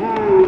Two.